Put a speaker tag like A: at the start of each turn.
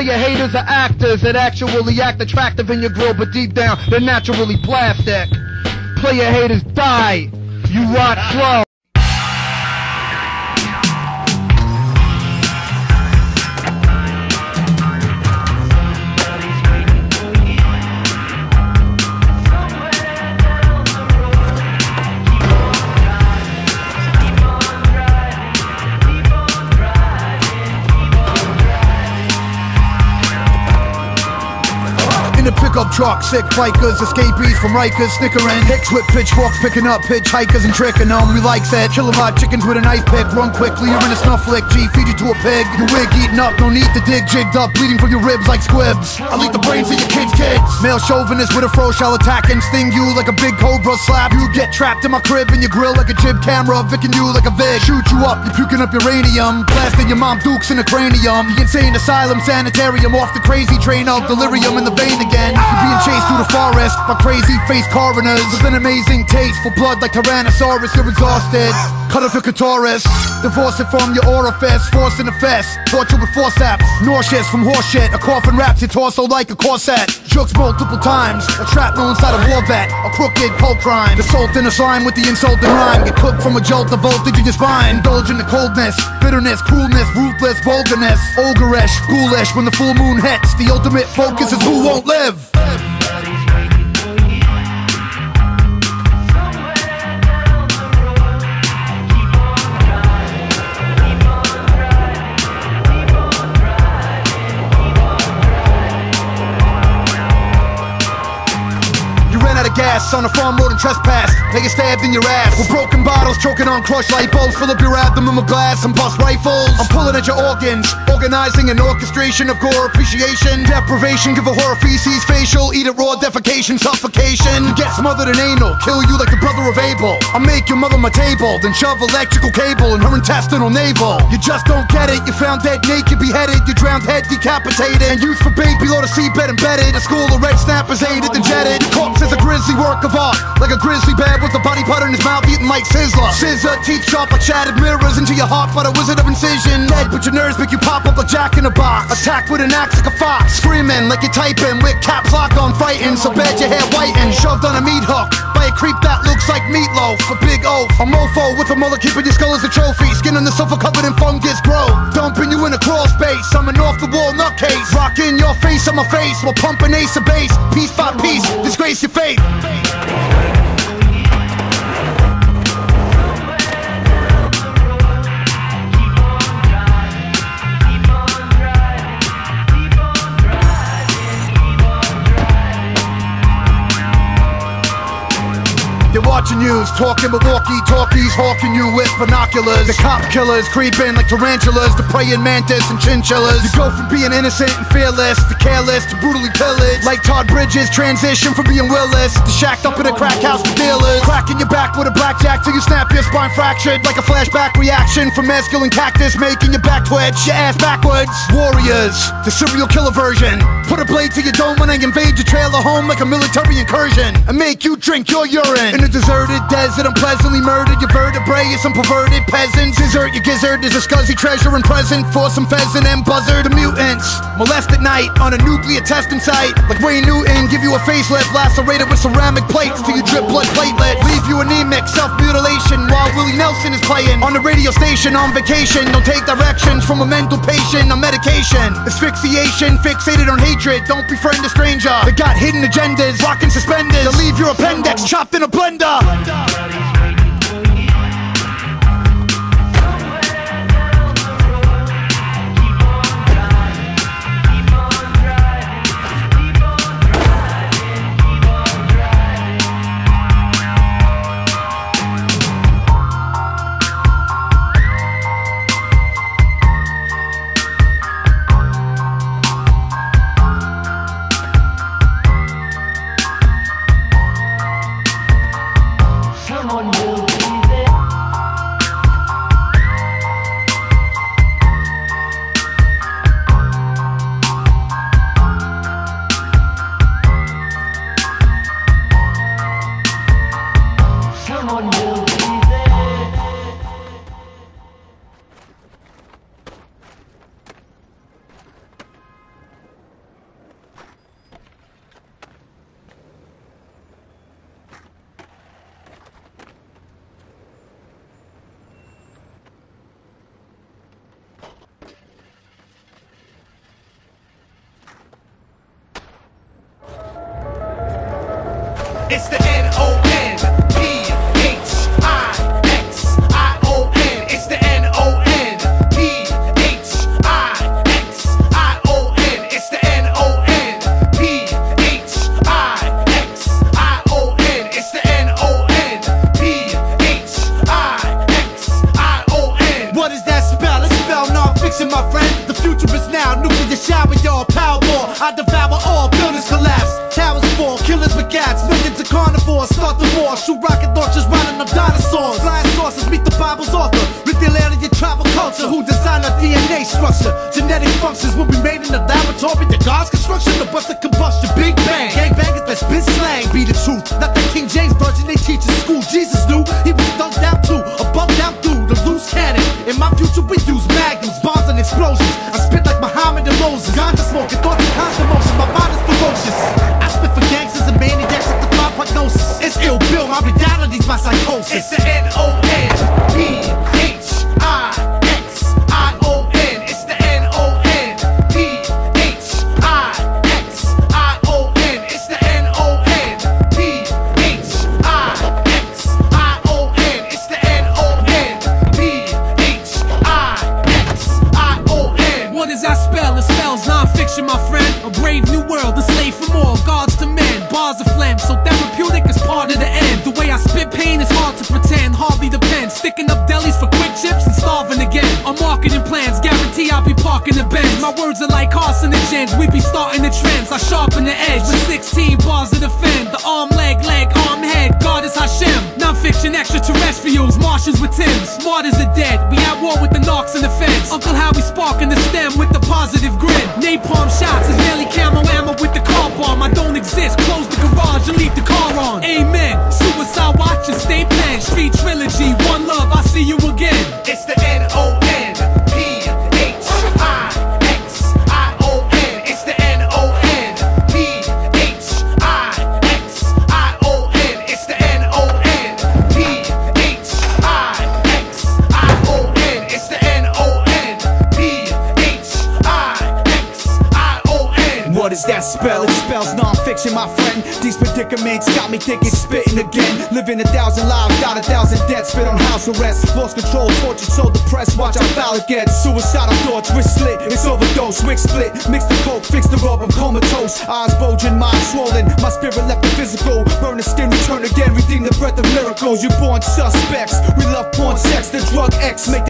A: Player haters are actors that actually act attractive in your grill, but deep down they're naturally plastic. Player haters die. You rot slow.
B: Pickup truck, sick bikers, escapees from Rikers, snickering. Hicks with pitchforks, picking up hitchhikers and tricking them. We like that. Killing live chickens with a knife pick. Run quickly, you're in a snuff flick. G, feed you to a pig. Your wig eating up, no need to dig. Jigged up, bleeding from your ribs like squibs. I'll eat the brains of your kids' kids. Male chauvinist with a fro shall attack and sting you like a big cobra slap. You get trapped in my crib in your grill like a jib camera, vicking you like a vid. Shoot you up, you puking up uranium. Blasting your mom dukes in the cranium. The insane asylum, sanitarium, off the crazy train of delirium in the vein again. Being chased through the forest by crazy face coroners with an amazing taste for blood like Tyrannosaurus. You're exhausted. Cut off your clitoris, divorce it from your orifice, force in the fest, torture with forceps, nauseous from horseshit. A coffin wraps your torso like a corset. Jokes multiple times, a shrapnel inside a war vet, a crooked cold crime. The salt in a slime with the insult and rhyme. Get cooked from a jolt of voltage in your spine. Indulge in the coldness, bitterness, cruelness, ruthless, vulgarness, ogreish, ghoulish When the full moon hits, the ultimate focus is who won't live. On a farm road and trespassed. They get stabbed in your ass. With broken bottles, choking on crushed light bulbs. Fill up your abdomen with glass and bust rifles. I'm pulling at your organs, organizing an orchestration of gore, appreciation, deprivation. Give a horror feces, facial, eat it raw, defecation, suffocation. Get smothered in anal, kill you like the brother of Abel. I'll make your mother my table, then shove electrical cable in her intestinal navel. You just don't get it. You found dead naked, beheaded. You drowned head decapitated. And used for bait below the seabed embedded. A school of red snappers aided and jetted. Corpse is a grisly work of art, like a grizzly bear with a body part in his mouth eating like Sizzler. Scissor, teeth sharp like shattered mirrors into your heart by the wizard of incision. Dead, but your nerves make you pop up like Jack in a box. Attack with an axe like a fox, screaming like you're typing with caps lock on fighting. So bad your hair whiten, shoved on a meat hook a creep that looks like meatloaf. A big oaf, a mofo with a mullet keeping your skull as a trophy. Skin on the sofa covered in fungus growth, dumping you in a crawl space. I'm an off the wall nutcase, rocking your face on my face while pumping ace of base, piece by piece, disgrace your faith. Watching yous, talking with Milwaukee talkies, hawking you with binoculars. The cop killers creeping like tarantulas, the praying mantis and chinchillas. You go from being innocent and fearless to careless to brutally pillaged. Like Todd Bridges, transition from being willless to shacked up in a crack house with dealers. Cracking your back with a blackjack till you snap your spine fractured like a flashback reaction from masculine cactus, making your back twitch, your ass backwards. Warriors, the serial killer version. Put a blade to your dome when I invade your trailer home like a military incursion and make you drink your urine. In a deserted desert, I'm pleasantly murdered. Your vertebrae is some perverted peasants. Desert your gizzard is a scuzzy treasure and present for some pheasant and buzzard. The mutants molest at night on a nuclear testing site. Like Wayne Newton, give you a facelift, lacerated with ceramic plates till you drip blood platelets. Leave you anemic, self mutilation while Willie Nelson is playing on the radio station on vacation. Don't take directions from a mental patient on medication. Asphyxiation, fixated on hatred. Don't befriend a stranger. They got hidden agendas, rocking suspenders. They'll leave your appendix chopped in a blender.
C: Someone It's the N O N P H I X I O N. It's the N O N P H I X I O N. It's the N O N P H I X I O N. It's the N O N P H I X I O N.
D: What is that spell? It's spell Non Phixion, my friend. The future is now. Nuclear shower, y'all. Power ball. I devour all. Of carnivores. Start the war. Shoot rocket launchers. Riding on dinosaurs. Flying saucers. Meet the Bible's author. Reveal alien tribal culture. Who designed our DNA structure? Genetic functions It's
C: the N
E: delis for quick chips and starving again. On marketing plans, guarantee I'll be parking the Benz. My words are like carcinogens, we be starting the trends. I sharpen the edge with 16 bars defend. The leg, leg, arm, Martians with Tims. Martyrs are dead, we at war with the knocks and the feds. Uncle Howie sparking the stem with the positive grin. Napalm shots is merely camo ammo with the car bomb. I don't exist, close the garage and leave the car on. Amen. Suicide watch stay planned. Street trilogy, one love, I see you again.
C: It's the N O
D: is that spell? It spells Non Phixion, my friend. These predicaments got me thinking, spitting again. Living a thousand lives, got a thousand deaths. Spit on house arrest, lost control, tortured, so depressed. Watch how foul it gets. Suicidal thoughts, wrist slit, it's overdose, wig split. Mix the coke, fix the rub, I'm comatose. Eyes bulging, mind swollen. My spirit left the physical. Burn the skin, return again, redeem the breath of miracles. You're born suspects. We love porn, sex, the drug X. Make